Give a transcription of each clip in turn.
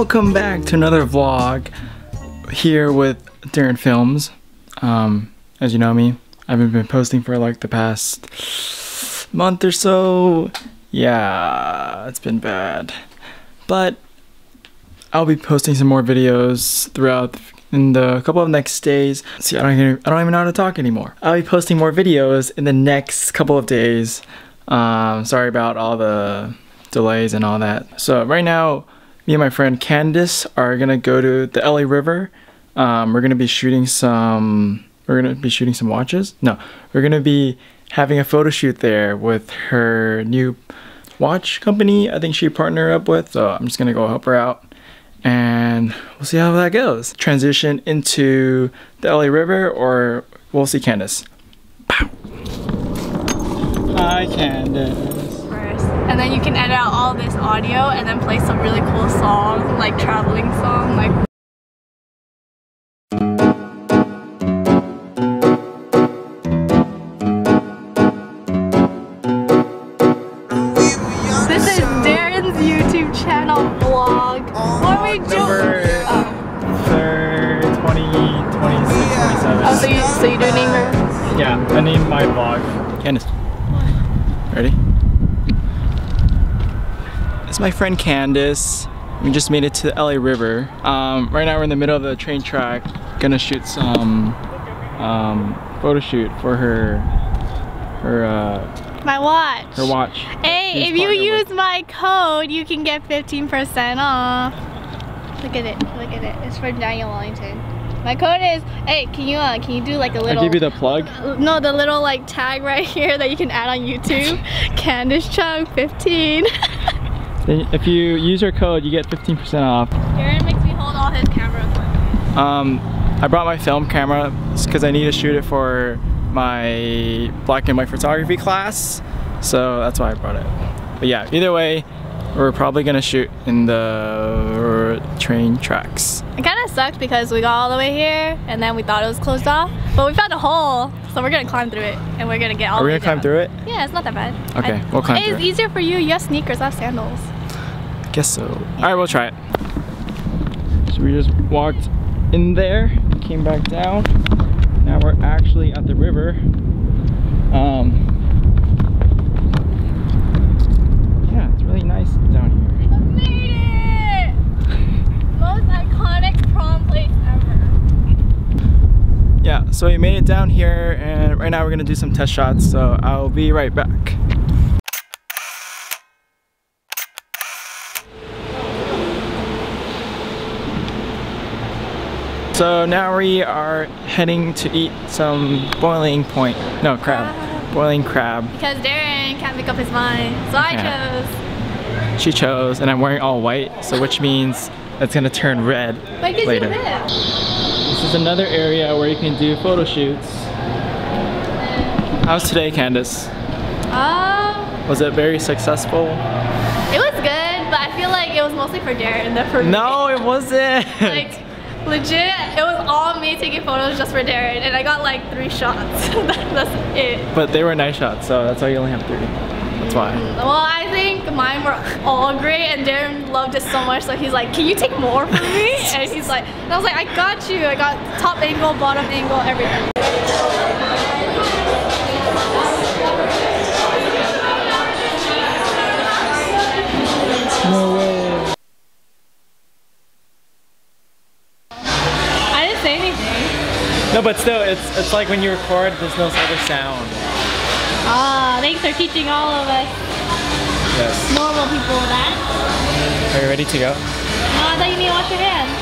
Welcome back to another vlog here with Darren Films. Um, as you know me, I haven't been posting for like the past month or so. Yeah, it's been bad. But I'll be posting some more videos throughout in the couple of next days. See, I don't even, I don't even know how to talk anymore. I'll be posting more videos in the next couple of days. Um, sorry about all the delays and all that. So right now, me and my friend Candice are gonna go to the LA River. Um, we're gonna be shooting some. We're gonna be shooting some watches. No, we're gonna be having a photo shoot there with her new watch company. I think she partnered up with. So I'm just gonna go help her out, and we'll see how that goes. Transition into the LA River, or we'll see Candice. Pow. Hi, Candice. And then you can edit out all this audio and then play some really cool song, like traveling song, like This is Darren's YouTube channel vlog. What are we doing? Oh. Third, 20, 26, 27. Oh, so you, so you do name her? Yeah, I named my vlog. Candice. Ready? My friend Candice. We just made it to the LA River. Um, right now we're in the middle of the train track. Gonna shoot some um, photo shoot for her her uh, My watch. her watch. Hey, if you use with. my code, you can get 15% off. Look at it, look at it. It's for Daniel Wellington. My code is, hey, can you uh, can you do like a little i give you the plug. No, the little like tag right here that you can add on YouTube. Candice Cheung 15. Then if you use your code, you get 15% off. Darren makes me hold all his cameras. Um, I brought my film camera because I need to shoot it for my black and white photography class. So that's why I brought it. But yeah, either way, we're probably gonna shoot in the train tracks. It kind of sucks because we got all the way here and then we thought it was closed off, but we found a hole, so we're gonna climb through it and we're gonna get all Are we the gonna climb down. through it? Yeah, it's not that bad. Okay, we'll climb through It's it. easier for you. You have sneakers, I have sandals. Guess so. All right, we'll try it. So we just walked in there, came back down. Now we're actually at the river. Um, yeah, it's really nice down here. We made it! Most iconic prom place ever. Yeah, so we made it down here and right now we're gonna do some test shots, so I'll be right back. So now we are heading to eat some boiling point, no crab, boiling crab. Because Darren can't make up his mind, so I Yeah. chose. She chose and I'm wearing all white, so which means it's gonna turn red later. you a bit. This is another area where you can do photo shoots. How's today, Candice? Um, Was it very successful? it was good, but I feel like it was mostly for Darren than for me. No, it wasn't. Like, legit, it was all me taking photos just for Darren, and I got like three shots. that's it. but they were nice shots, so that's why you only have three. That's why. Mm, well, I think mine were all great, and Darren loved it so much, so he's like, "Can you take more for me?" And he's like, and I was like, "I got you. I got top angle, bottom angle, everything." No, but still, it's it's like when you record, there's no other sound. Ah, thanks for teaching all of us Yes. normal people that. Are you ready to go? Oh, I thought you need to wash your hands.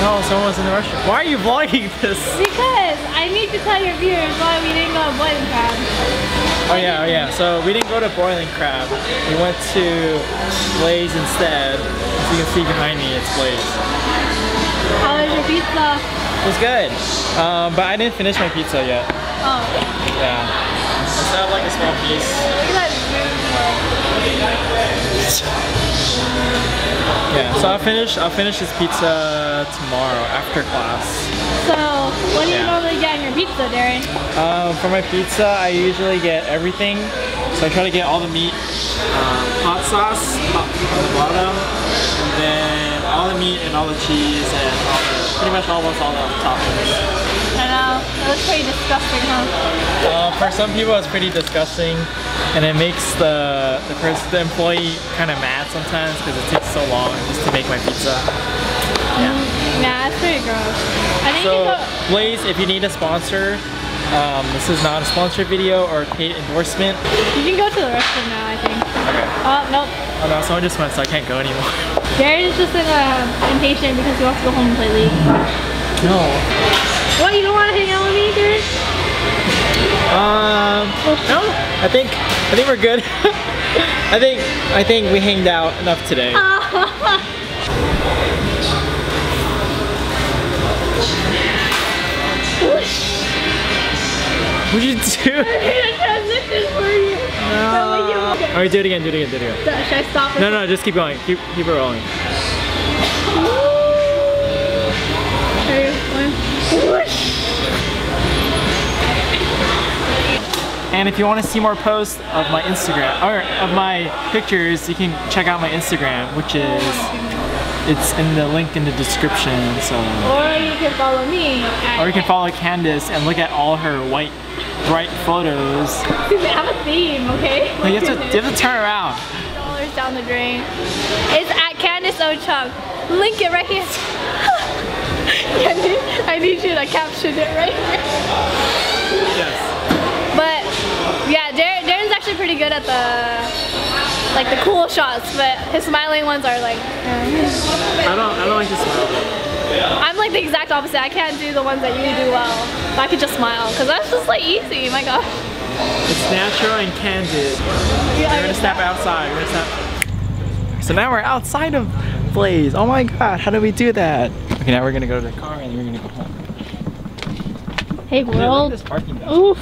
No, someone was in the restaurant. Why are you vlogging this? Because I need to tell your viewers why we didn't go to Boiling Crab. Oh yeah, oh yeah. So we didn't go to Boiling Crab. We went to Blaze instead. As you can see behind me, it's Blaze. How was your pizza? It was good. Um, but I didn't finish my pizza yet. Oh, Yeah. I still have like a small piece. look at that. Yeah, so I'll finish I'll finish this pizza tomorrow after class. So, what do you Yeah. normally get on your pizza, Darren? Um, for my pizza I usually get everything So I try to get all the meat, um, hot sauce hot on the bottom, and then all the meat and all the cheese and all the, pretty much almost all the toppings. I know. It looks pretty disgusting, huh? Uh, for some people, it's pretty disgusting, and it makes the the, person, the employee kind of mad sometimes because it takes so long just to make my pizza. Yeah. Yeah, it's pretty gross. I think So, you go. Blaze, if you need a sponsor, um, this is not a sponsored video or a paid endorsement. You can go to the restroom now, I think. Okay. Oh, nope. Oh no, someone just went, so I can't go anymore. Jared is just in a impatient because he wants to go home and play League. No. What, you don't want to hang out with me, Jared? Um, no. I think I think we're good. I think I think we hanged out enough today. What'd you do? a transition for you. Way Alright, do it again, do it again, do it again. Should I stop? No, no, just keep going. Keep keep it rolling. And if you want to see more posts of my Instagram or of my pictures, you can check out my Instagram, which is it's in the link in the description. So, Or you can follow me. Or you can follow Candice and look at all her white, bright photos. They have a theme, okay? You have to, you have to turn around. dollars down the drain. It's at Candice Ocheung. Link it right here. Candace, I need you to caption it right here. Yes. But yeah, Darren, Darren's actually pretty good at the like the cool shots, but his smiling ones are like. eh. I don't, I don't like to smile. I'm like the exact opposite. I can't do the ones that you do well. But I could just smile because that's just like easy. My God. It's natural and candid. Yeah, We're gonna step outside. We're gonna step. So now we're outside of Blaze. Oh my God, how did we do that? Okay, now we're gonna go to the car and then we're gonna go home. Hey Dude, world. this parking though. Oof.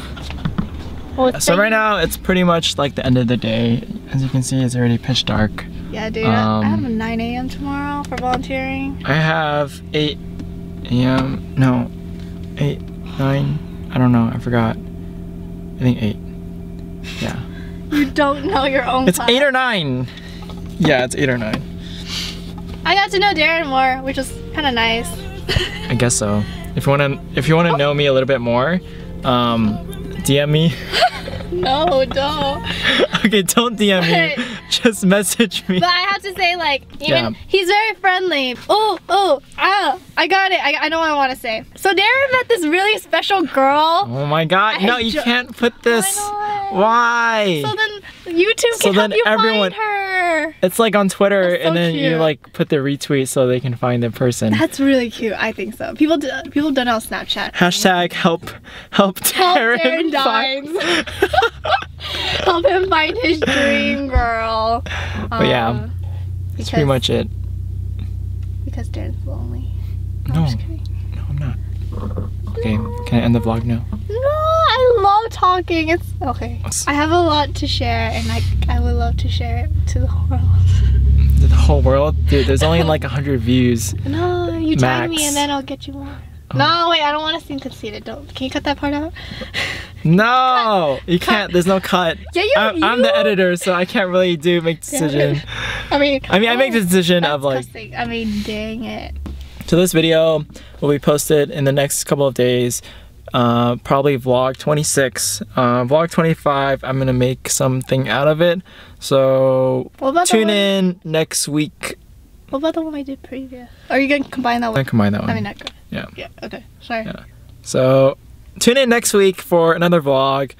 Oh, So right now it's pretty much like the end of the day. As you can see, it's already pitch dark. Yeah, dude. I um, have a 9 a.m. tomorrow for volunteering. I have 8 a.m. No, 8, 9. I don't know. I forgot. I think 8. Yeah. You don't know your own It's class. 8 or 9. Yeah, it's 8 or 9. I got to know Darren more, which was kind of nice. I guess so. If you wanna, if you wanna know me a little bit more, um, DM me. no, don't. okay, don't DM me. Just message me. But I have to say, like, even Yeah. he's very friendly. Oh, oh, ah, I got it. I, I know what I want to say. So Darren met this really special girl. Oh my God! I No, you can't put this. Why? So then YouTube So can help then you everyone- find her. It's like on Twitter, so and then you like put the retweet so they can find the person. That's really cute. I think so. People do, people done it on Snapchat. Hashtag help help Help Darren, Darren find- Dines. Help him find his dream girl. But yeah, Uh, That's pretty much it. because Darren's lonely. No, No, I'm just no, I'm not. Okay, can I end the vlog now? Love talking. It's okay. I have a lot to share, and I I would love to share it to the whole world. The whole world, dude. There's only like hundred views. No, you tag me, and then I'll get you more. Oh. No, wait, I don't want to seem conceited. Don't. Can you cut that part out? No, you can't. There's no cut. Yeah, you. I'm, I'm the editor, so I can't really do make decision. I mean. I mean, I make oh, the oh, decision of like. I mean, dang it. So this video will be posted in the next couple of days. Uh, probably vlog 26. Uh, vlog 25. I'm gonna make something out of it. So tune in next week. What about the one we did previous? Are you gonna combine that one? I combine that one. I mean, good. Yeah. Yeah. Okay. Sorry. Yeah. So tune in next week for another vlog.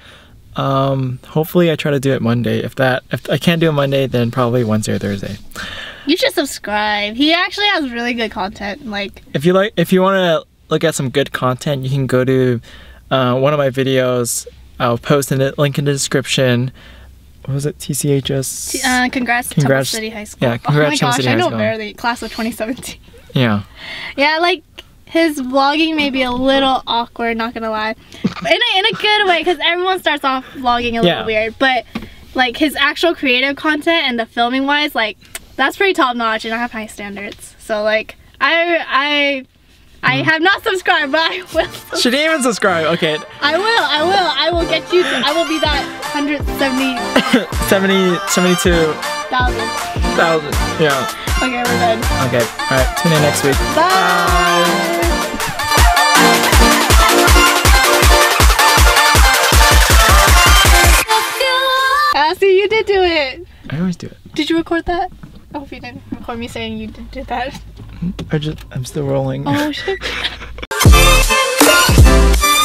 Um, hopefully I try to do it Monday. If that if I can't do it Monday, then probably Wednesday or Thursday. You should subscribe. He actually has really good content. Like, If you like, if you want to look at some good content, you can go to uh, one of my videos. I'll post in the link in the description. What was it? TCHS. uh, congrats, to Temple Congrats- City High School. yeah, oh my gosh, City I know School. barely. Class of 2017. yeah. Yeah, like his vlogging may be a little awkward, not gonna lie, in a, in a good way because everyone starts off vlogging a Yeah. little weird, but like his actual creative content and the filming wise, like that's pretty top notch, and I have high standards. So like I I I have not subscribed, but I will. She didn't even subscribe. Okay, I will. I will. I will get you. To, I will be that 170,000. 70, 72,000. Yeah. Okay, we're done. Okay. All right. Tune in next week. Bye. Ah, see, you did do it. I always do it. Did you record that? I hope you didn't record me saying you did, did that. I just, I'm still rolling. Oh, shit.